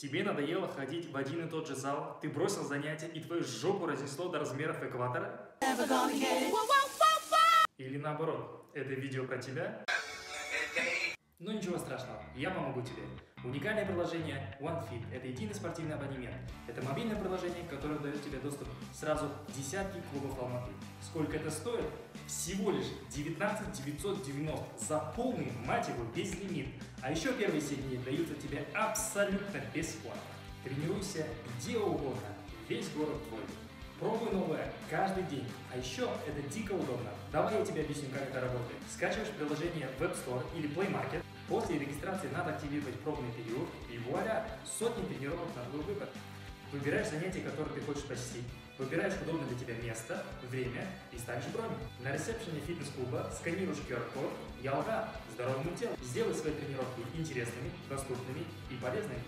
Тебе надоело ходить в один и тот же зал, ты бросил занятия и твою жопу разнесло до размеров экватора? Или наоборот, это видео про тебя? Ну ничего страшного, я помогу тебе. Уникальное приложение OneFit – это единый спортивный абонемент. Это мобильное приложение, которое дает тебе доступ сразу к десятки клубов Алматы. Сколько это стоит? Всего лишь 19 990 за полный, мать его, безлимит. А еще первые 7 дней даются тебе абсолютно бесплатно. Тренируйся где угодно, весь город твой. Пробуй новое каждый день. А еще это дико удобно. Давай я тебе объясню, как это работает. Скачиваешь приложение в Web Store или Play Market. После регистрации надо активировать пробный период. И вуаля, сотни тренировок на твой выбор. Выбираешь занятие, которое ты хочешь посетить. Выбираешь удобное для тебя место, время и ставишь бронь. На ресепшене фитнес-клуба сканируешь QR-код «Я здоровому телу. Сделай свои тренировки интересными, доступными и полезными.